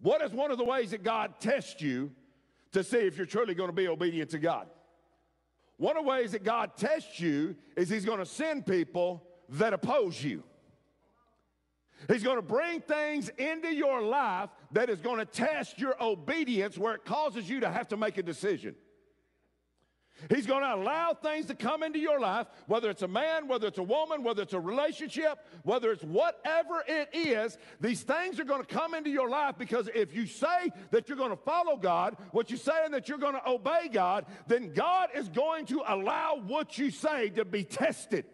What is one of the ways that God tests you to see if you're truly going to be obedient to God? One of the ways that God tests you is He's going to send people that oppose you. He's going to bring things into your life that is going to test your obedience where it causes you to have to make a decision. He's going to allow things to come into your life, whether it's a man, whether it's a woman, whether it's a relationship, whether it's whatever it is. These things are going to come into your life because if you say that you're going to follow God, what you're saying that you're going to obey God, then God is going to allow what you say to be tested.